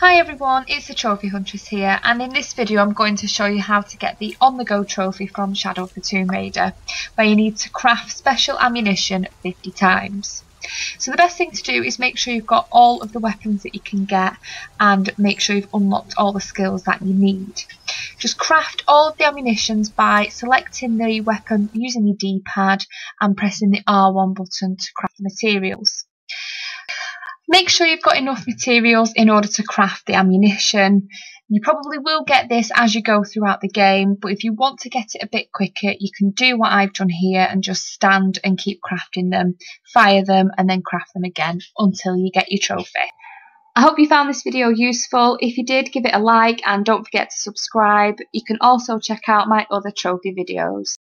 Hi everyone, it's the Trophy Huntress here and in this video I'm going to show you how to get the on the go trophy from Shadow of the Tomb Raider where you need to craft special ammunition 50 times. So the best thing to do is make sure you've got all of the weapons that you can get and make sure you've unlocked all the skills that you need. Just craft all of the ammunitions by selecting the weapon using your D-pad and pressing the R1 button to craft the materials. Make sure you've got enough materials in order to craft the ammunition. You probably will get this as you go throughout the game, but if you want to get it a bit quicker, you can do what I've done here and just stand and keep crafting them, fire them, and then craft them again until you get your trophy. I hope you found this video useful. If you did, give it a like and don't forget to subscribe. You can also check out my other trophy videos.